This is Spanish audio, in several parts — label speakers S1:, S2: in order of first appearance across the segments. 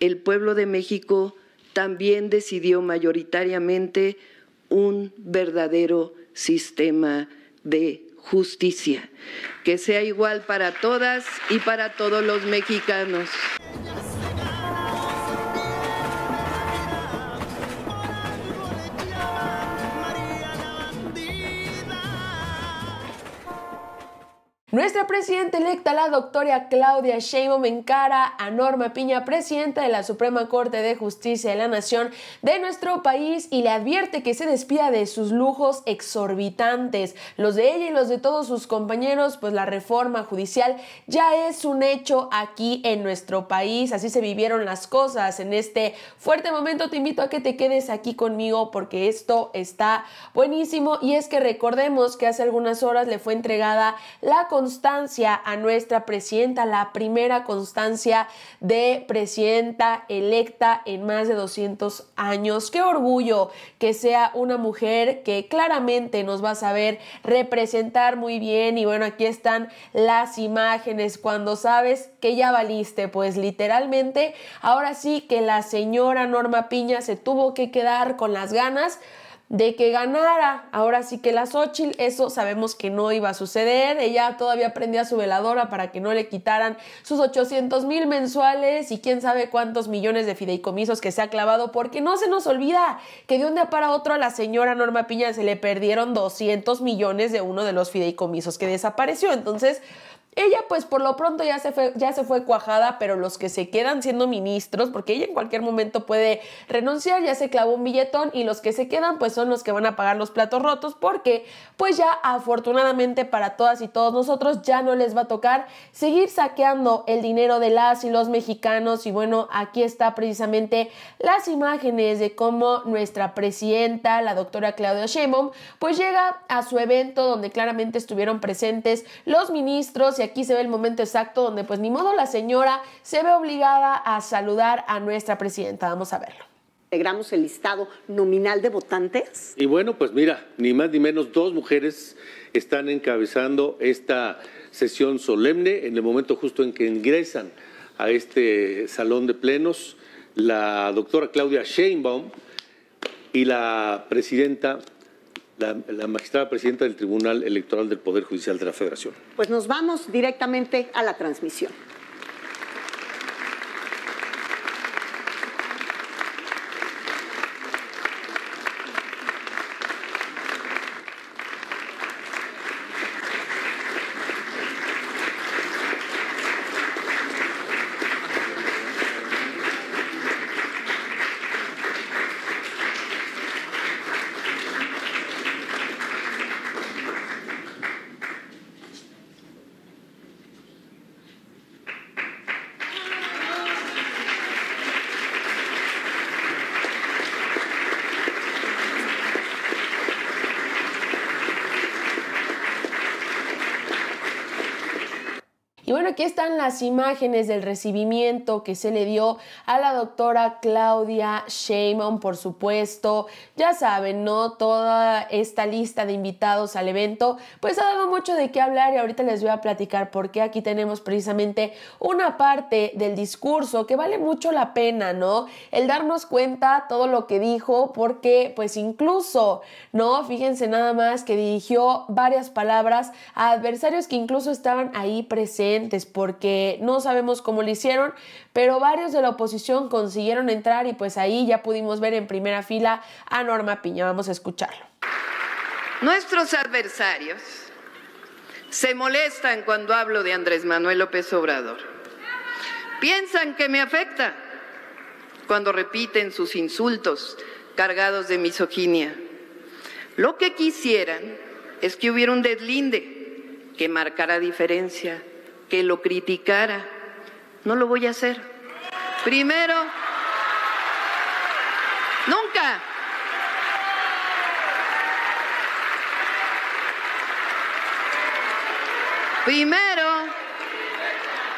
S1: el pueblo de México también decidió mayoritariamente un verdadero sistema de justicia, que sea igual para todas y para todos los mexicanos.
S2: Nuestra presidenta electa, la doctora Claudia Sheinbaum, encara a Norma Piña, presidenta de la Suprema Corte de Justicia de la Nación de nuestro país, y le advierte que se despida de sus lujos exorbitantes, los de ella y los de todos sus compañeros, pues la reforma judicial ya es un hecho aquí en nuestro país. Así se vivieron las cosas en este fuerte momento. Te invito a que te quedes aquí conmigo porque esto está buenísimo y es que recordemos que hace algunas horas le fue entregada la constancia a nuestra presidenta, la primera constancia de presidenta electa en más de 200 años. Qué orgullo que sea una mujer que claramente nos va a saber representar muy bien. Y bueno, aquí están las imágenes cuando sabes que ya valiste, pues literalmente, ahora sí que la señora Norma Piña se tuvo que quedar con las ganas de que ganara. Ahora sí que la Xochitl, eso sabemos que no iba a suceder. Ella todavía prendía su veladora para que no le quitaran sus 800 mil mensuales y quién sabe cuántos millones de fideicomisos que se ha clavado, porque no se nos olvida que de un día para otro a la señora Norma Piña se le perdieron 200 millones de uno de los fideicomisos que desapareció. Entonces, ella pues por lo pronto ya se, fue, ya se fue cuajada, pero los que se quedan siendo ministros, porque ella en cualquier momento puede renunciar, ya se clavó un billetón y los que se quedan pues son los que van a pagar los platos rotos porque pues ya afortunadamente para todas y todos nosotros ya no les va a tocar seguir saqueando el dinero de las y los mexicanos. Y bueno, aquí está precisamente las imágenes de cómo nuestra presidenta, la doctora Claudia Sheinbaum, pues llega a su evento donde claramente estuvieron presentes los ministros y aquí se ve el momento exacto donde pues ni modo la señora se ve obligada a saludar a nuestra presidenta. Vamos a verlo.
S3: Integramos el listado nominal de votantes.
S4: Y bueno, pues mira, ni más ni menos dos mujeres están encabezando esta sesión solemne en el momento justo en que ingresan a este salón de plenos la doctora Claudia Sheinbaum y la presidenta la, magistrada presidenta del Tribunal Electoral del Poder Judicial de la Federación.
S3: Pues nos vamos directamente a la transmisión.
S2: Aquí están las imágenes del recibimiento que se le dio a la doctora Claudia Sheinbaum, por supuesto. Ya saben, ¿no? Toda esta lista de invitados al evento, pues ha dado mucho de qué hablar y ahorita les voy a platicar porque aquí tenemos precisamente una parte del discurso que vale mucho la pena, ¿no? El darnos cuenta todo lo que dijo porque pues incluso, ¿no? Fíjense nada más que dirigió varias palabras a adversarios que incluso estaban ahí presentes porque no sabemos cómo lo hicieron, pero varios de la oposición consiguieron entrar y pues ahí ya pudimos ver en primera fila a Norma Piña. Vamos a escucharlo.
S1: Nuestros adversarios se molestan cuando hablo de Andrés Manuel López Obrador. Piensan que me afecta cuando repiten sus insultos cargados de misoginia. Lo que quisieran es que hubiera un deslinde que marcara diferencia que lo criticara. No lo voy a hacer. Primero, nunca. Primero,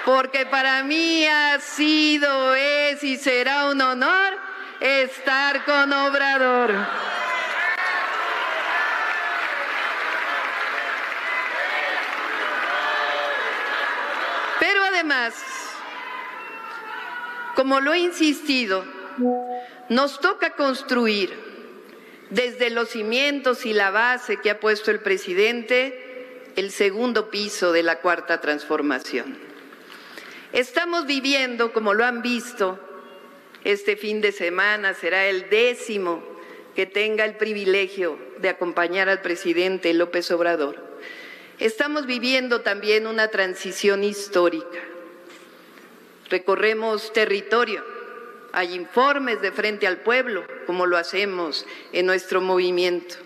S1: porque para mí ha sido, es y será un honor estar con Obrador. Como lo he insistido, nos toca construir desde los cimientos y la base que ha puesto el presidente el segundo piso de la cuarta transformación. Estamos viviendo, como lo han visto, este fin de semana será el décimo que tenga el privilegio de acompañar al presidente López Obrador. Estamos viviendo también una transición histórica. Recorremos territorio, hay informes de frente al pueblo, como lo hacemos en nuestro movimiento.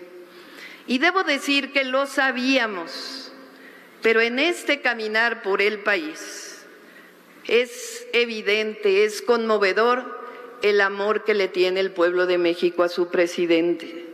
S1: Y debo decir que lo sabíamos, pero en este caminar por el país es evidente, es conmovedor el amor que le tiene el pueblo de México a su presidente.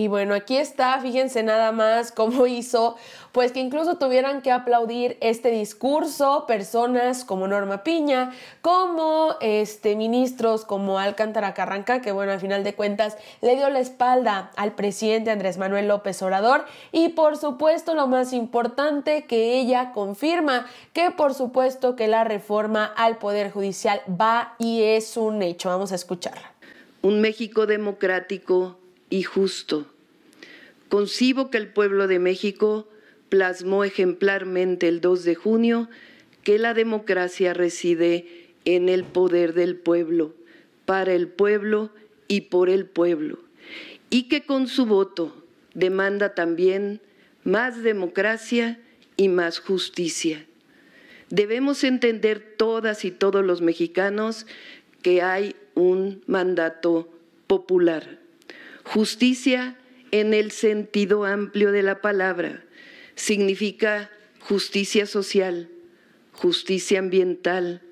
S2: Y bueno, aquí está, fíjense nada más cómo hizo, pues que incluso tuvieran que aplaudir este discurso personas como Norma Piña, como este ministros como Alcántara Carranca, que bueno, al final de cuentas le dio la espalda al presidente Andrés Manuel López Obrador y por supuesto lo más importante que ella confirma que por supuesto que la reforma al poder judicial va y es un hecho. Vamos a escucharla.
S1: Un México democrático y justo. Concibo que el pueblo de México plasmó ejemplarmente el 2 de junio que la democracia reside en el poder del pueblo, para el pueblo y por el pueblo, y que con su voto demanda también más democracia y más justicia. Debemos entender todas y todos los mexicanos que hay un mandato popular Justicia en el sentido amplio de la palabra significa justicia social, justicia ambiental,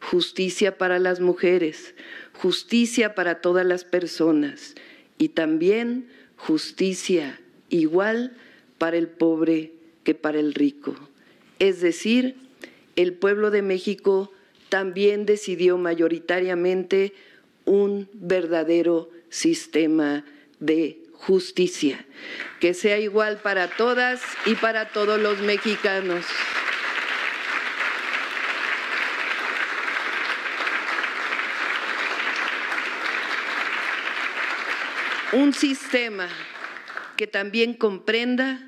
S1: justicia para las mujeres, justicia para todas las personas y también justicia igual para el pobre que para el rico. Es decir, el pueblo de México también decidió mayoritariamente un verdadero sistema de justicia, que sea igual para todas y para todos los mexicanos. Un sistema que también comprenda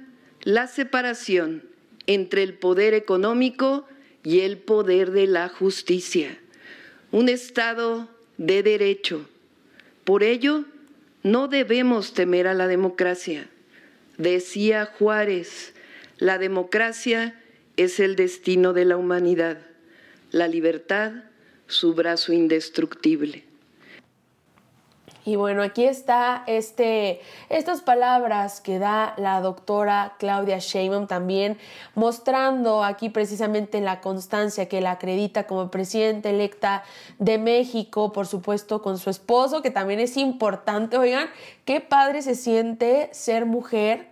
S1: la separación entre el poder económico y el poder de la justicia. Un Estado de derecho. Por ello, no debemos temer a la democracia. Decía Juárez, la democracia es el destino de la humanidad, la libertad su brazo indestructible.
S2: Y bueno, aquí está este, estas palabras que da la doctora Claudia Sheinbaum también mostrando aquí precisamente la constancia que la acredita como presidenta electa de México, por supuesto con su esposo, que también es importante, oigan, qué padre se siente ser mujer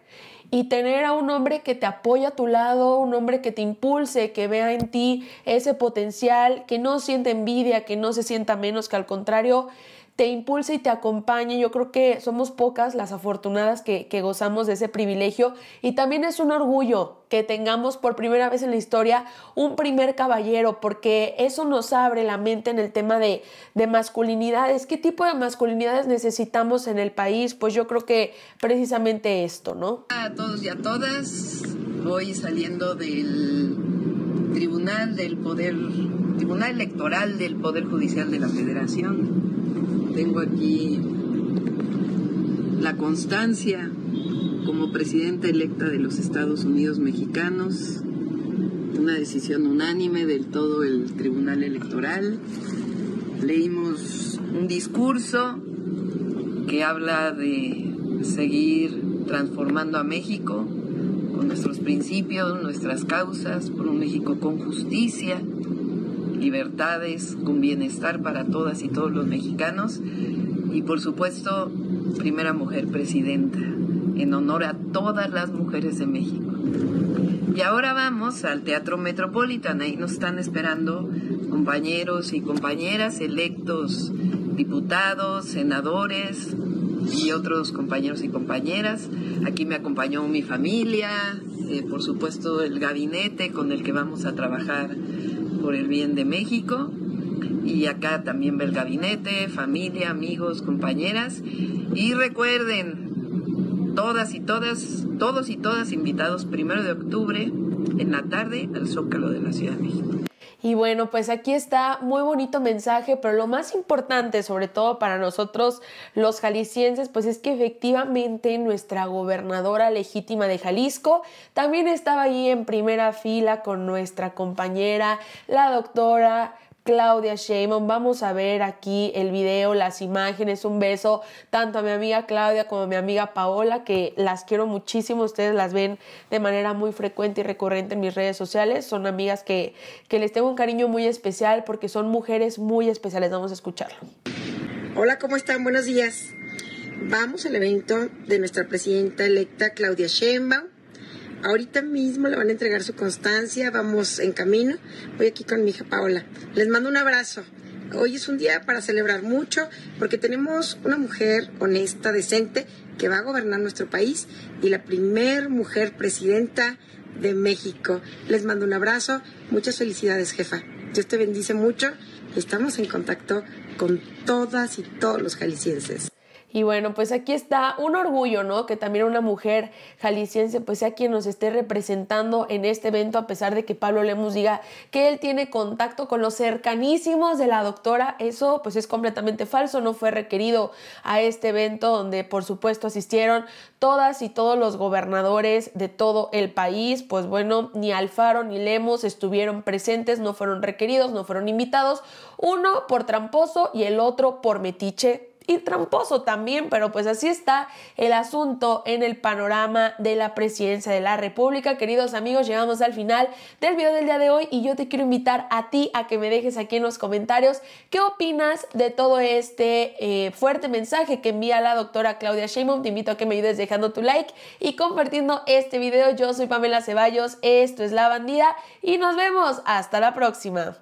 S2: y tener a un hombre que te apoya a tu lado, un hombre que te impulse, que vea en ti ese potencial, que no siente envidia, que no se sienta menos, que al contrario te impulse y te acompañe. Yo creo que somos pocas las afortunadas que, gozamos de ese privilegio y también es un orgullo que tengamos por primera vez en la historia un primer caballero, porque eso nos abre la mente en el tema de, de masculinidades. ¿Qué tipo de masculinidades necesitamos en el país? Pues yo creo que precisamente esto, ¿no?
S1: A todos y a todas, voy saliendo del Tribunal del Poder, Tribunal Electoral del Poder Judicial de la Federación tengo aquí la constancia como presidenta electa de los Estados Unidos mexicanos, una decisión unánime del todo el Tribunal Electoral. Leímos un discurso que habla de seguir transformando a México con nuestros principios, nuestras causas, por un México con justicia, libertades, con bienestar para todas y todos los mexicanos y por supuesto primera mujer presidenta, en honor a todas las mujeres de México. Y ahora vamos al Teatro Metropolitan, ahí nos están esperando compañeros y compañeras electos, diputados, senadores y otros compañeros y compañeras. Aquí me acompañó mi familia, eh, por supuesto el gabinete con el que vamos a trabajar por el bien de México. y acá también ve el gabinete, familia, amigos, compañeras. Y recuerden, todas y todas, todos y todas invitados primero de octubre en la tarde al Zócalo de la Ciudad de México.
S2: Y bueno, pues aquí está muy bonito mensaje, pero lo más importante, sobre todo para nosotros los jaliscienses, pues es que efectivamente nuestra gobernadora legítima de Jalisco también estaba ahí en primera fila con nuestra compañera, la doctora Claudia Sheinbaum. Vamos a ver aquí el video, las imágenes, un beso tanto a mi amiga Claudia como a mi amiga Paola, que las quiero muchísimo. Ustedes las ven de manera muy frecuente y recurrente en mis redes sociales. Son amigas que, que les tengo un cariño muy especial porque son mujeres muy especiales. Vamos a escucharlo.
S5: Hola, ¿cómo están? Buenos días. Vamos al evento de nuestra presidenta electa Claudia Sheinbaum Ahorita mismo le van a entregar su constancia, vamos en camino. Voy aquí con mi hija Paola. Les mando un abrazo. Hoy es un día para celebrar mucho porque tenemos una mujer honesta, decente, que va a gobernar nuestro país y la primer mujer presidenta de México. Les mando un abrazo. Muchas felicidades, jefa. Dios te bendice mucho. Estamos en contacto con todas y todos los jaliscienses.
S2: Y bueno, pues aquí está un orgullo, ¿no? Que también una mujer jalisciense pues sea quien nos esté representando en este evento, a pesar de que Pablo Lemus diga que él tiene contacto con los cercanísimos de la doctora. Eso pues es completamente falso, no fue requerido a este evento donde por supuesto asistieron todas y todos los gobernadores de todo el país. Pues bueno, ni Alfaro ni Lemus estuvieron presentes, no fueron requeridos, no fueron invitados. Uno por tramposo y el otro por metiche y tramposo también, pero pues así está el asunto en el panorama de la presidencia de la República. Queridos amigos, llegamos al final del video del día de hoy y yo te quiero invitar a ti a que me dejes aquí en los comentarios qué opinas de todo este eh, fuerte mensaje que envía la doctora Claudia Sheinbaum. Te invito a que me ayudes dejando tu like y compartiendo este video. Yo soy Pamela Ceballos, esto es La Bandida y nos vemos hasta la próxima.